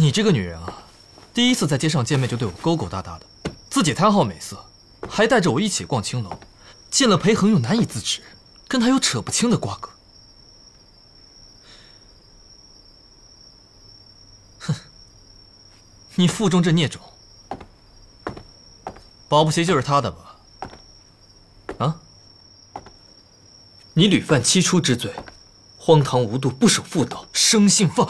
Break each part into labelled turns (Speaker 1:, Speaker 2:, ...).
Speaker 1: 你这个女人啊，第一次在街上见面就对我勾勾搭搭的，自己贪好美色，还带着我一起逛青楼，见了裴恒又难以自持，跟他有扯不清的瓜葛。哼，你腹中这孽种，保不齐就是他的吧？啊？你屡犯七出之罪，荒唐无度，不守妇道，生性放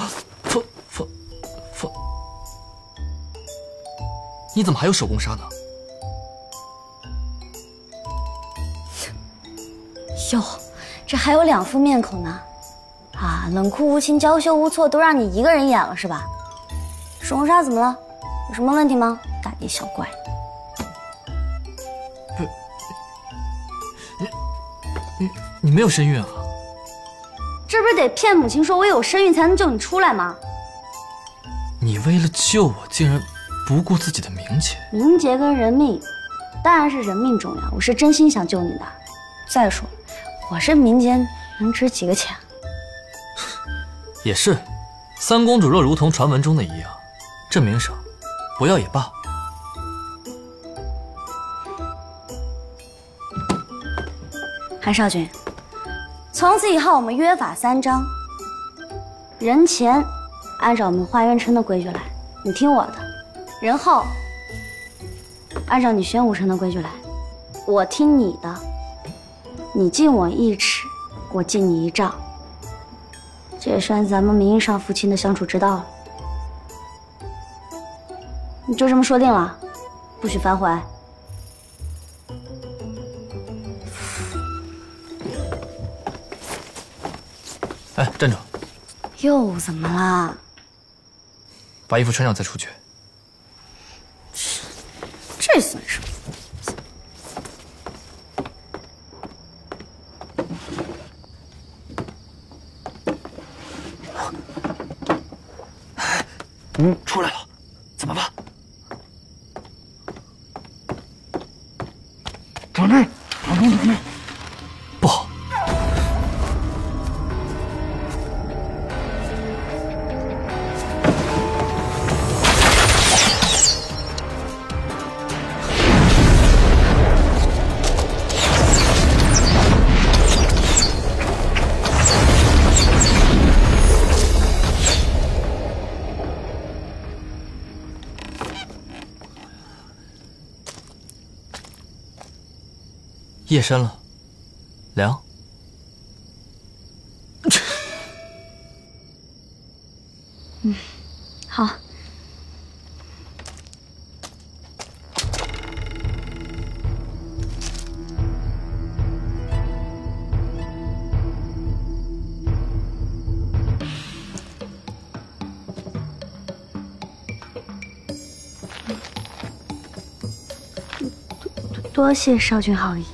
Speaker 1: 你怎么还有手工纱呢？
Speaker 2: 哟，这还有两副面孔呢！啊，冷酷无情、娇羞无措，都让你一个人演了是吧？手工纱怎么了？有什么问题吗？大惊小怪。
Speaker 1: 你你没有身孕啊？
Speaker 2: 这不是得骗母亲说我有身孕才能救你出来吗？
Speaker 1: 你为了救我，竟然不顾自己的名节。
Speaker 2: 名节跟人命，当然是人命重要。我是真心想救你的。再说，我这民间能值几个钱？
Speaker 1: 也是，三公主若如同传闻中的一样，这名声不要也罢。
Speaker 2: 韩少君，从此以后我们约法三章：人前按照我们花园城的规矩来，你听我的；人后按照你玄武城的规矩来，我听你的。你敬我一尺，我敬你一丈。这也算咱们名义上夫妻的相处之道了。你就这么说定了，不许反悔。
Speaker 1: 哎，站住！
Speaker 2: 又怎么了？
Speaker 1: 把衣服穿上再出去。
Speaker 2: 这算什么？
Speaker 3: 嗯，出来了，怎么办？转内，老公转内。
Speaker 1: 夜深了，凉。
Speaker 2: 嗯，好。多谢少君好意。